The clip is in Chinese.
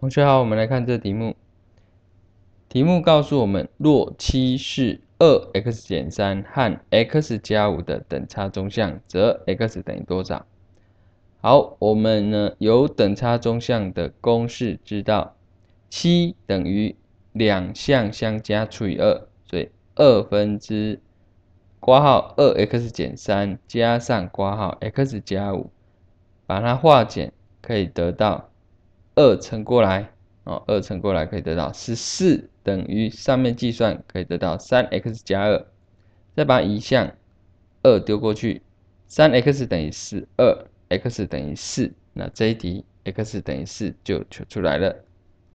同学好，我们来看这题目。题目告诉我们，若七是二 x 减三和 x 加五的等差中项，则 x 等于多少？好，我们呢有等差中项的公式，知道七等于两项相加除以二，所以二分之括号二 x 减三加上括号 x 加五，把它化简可以得到。二乘过来，哦，二乘过来可以得到十四等于上面计算可以得到三 x 加二，再把移项二丢过去，三 x 等于十二，x 等于四，那这一题 x 等于四就求出来了。